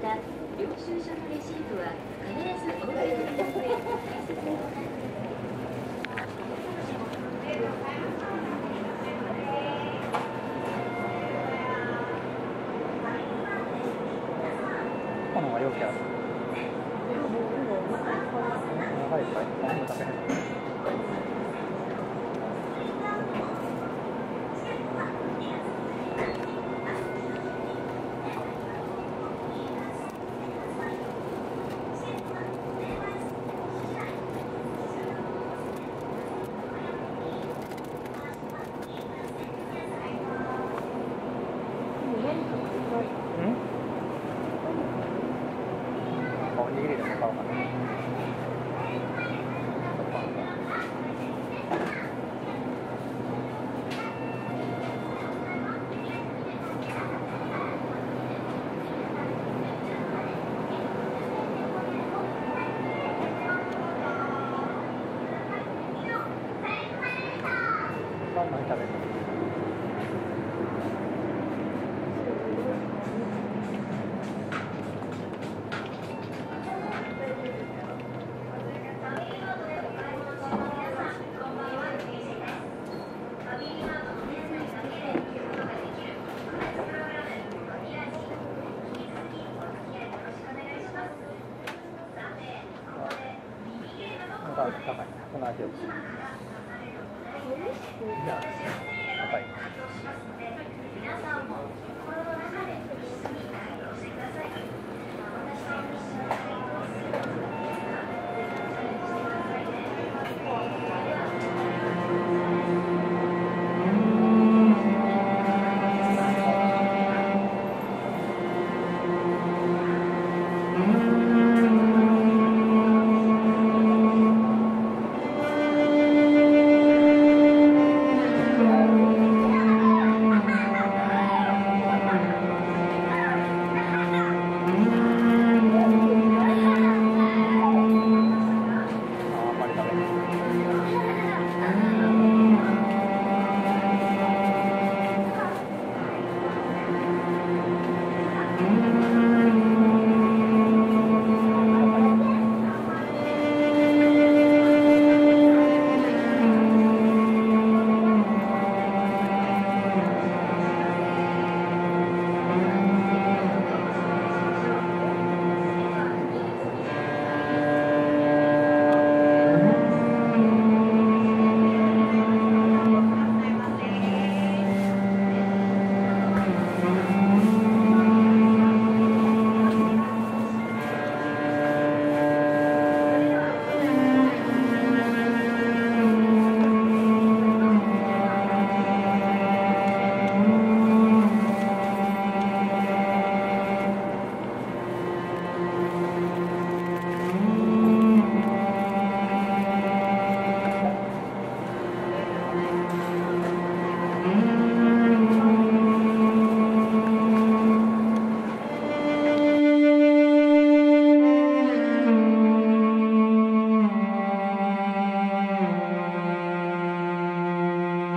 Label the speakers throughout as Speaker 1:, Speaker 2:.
Speaker 1: た領収書のレシートは必ずお受け取りの上大切に保管
Speaker 2: この方が容器ある。はいは。いおにぎりでも買おうかな。食べるなんか高い。この味を。高い。ああん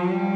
Speaker 3: うん